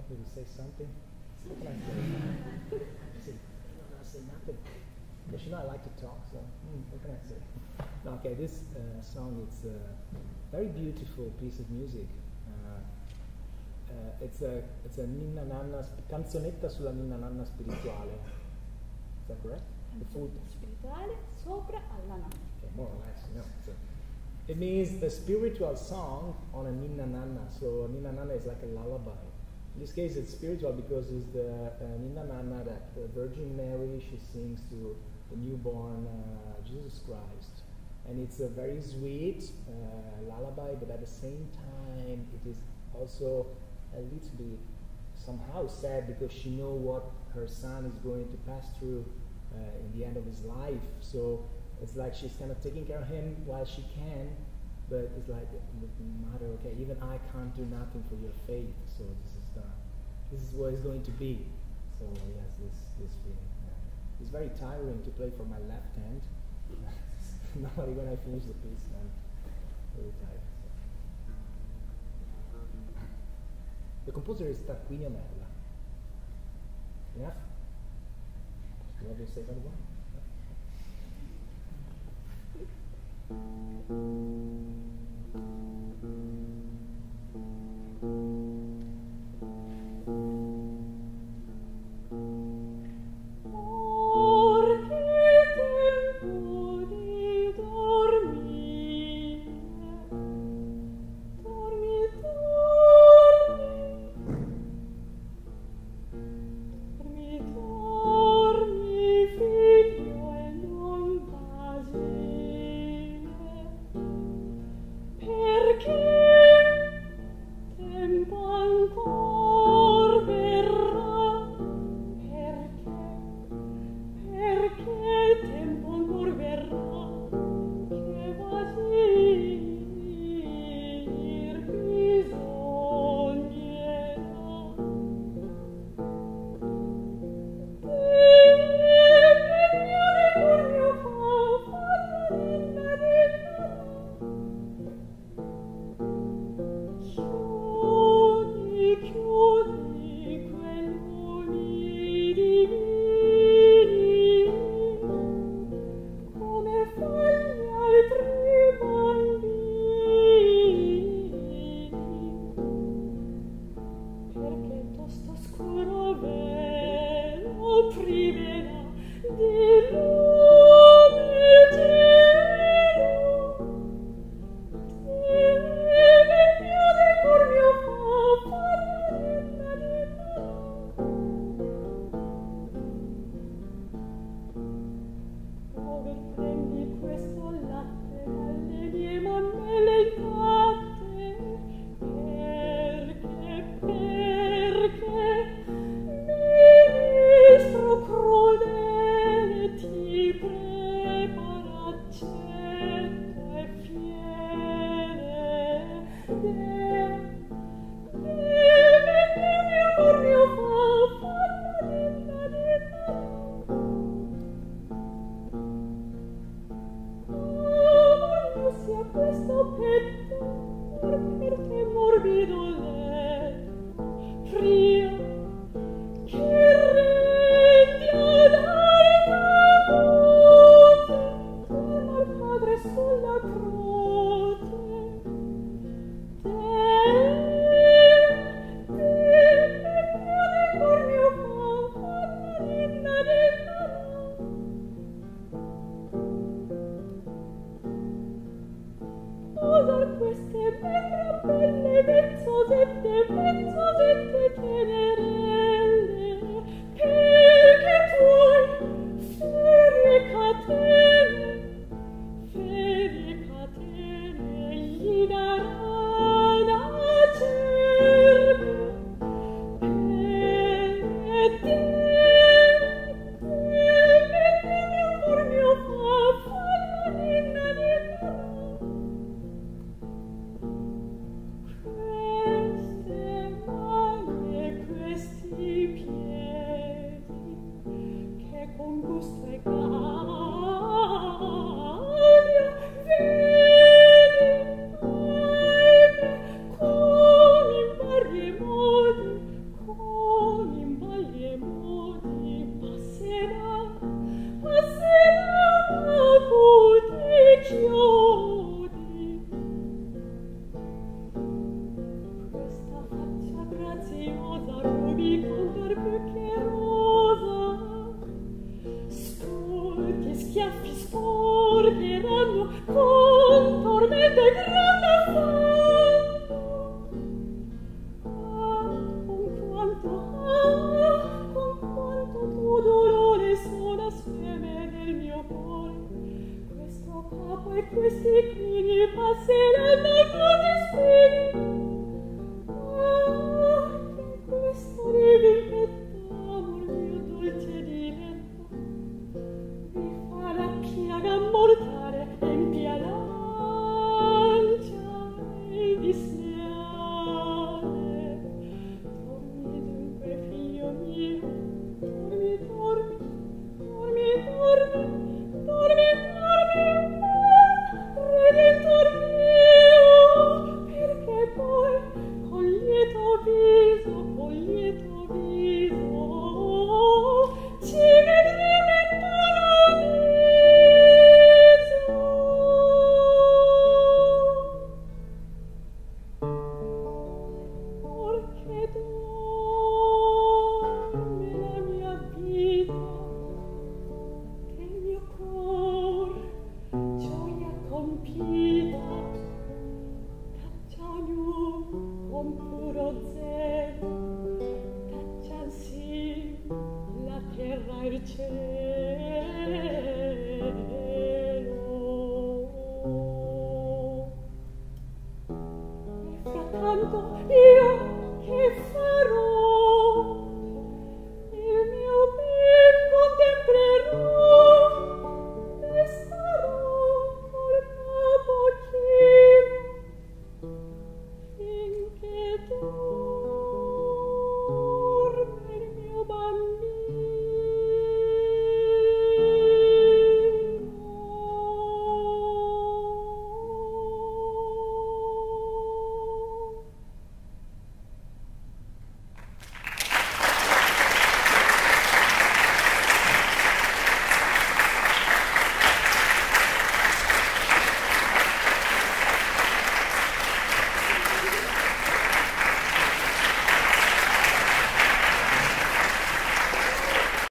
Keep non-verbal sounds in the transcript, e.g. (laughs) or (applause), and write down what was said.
want me to say something? What can I say? see, I'm say nothing. Because you know I like to talk, so mm, what can I say? No, okay, this uh, song it's a very beautiful piece of music. Uh, uh, it's a it's a ninna nanna canzonetta sulla ninna nanna spirituale. Is that correct? The food spirituale sopra alla nanna. Okay, more or less, no. So it means the spiritual song on a ninna nanna. So ninna nanna is like a lullaby. In this case, it's spiritual because it's the uh, that the Virgin Mary she sings to the newborn uh, Jesus Christ, and it's a very sweet uh, lullaby. But at the same time, it is also a little bit somehow sad because she know what her son is going to pass through uh, in the end of his life. So it's like she's kind of taking care of him while she can, but it's like matter okay, even I can't do nothing for your faith. So this is the this is what it's going to be. So he has this this feeling. It's very tiring to play for my left hand. (laughs) Normally when I finish the piece, I'm very tired. The composer is Tarquinio Merula. Enough? You want to say another one? questo petto perché morbido è? Pria che rendio dai nati che mal padre sulla croce septembre, belle, mezzo settembre, mezzo settembre, tenere. Ma poi questi pini passeranno al tuo destino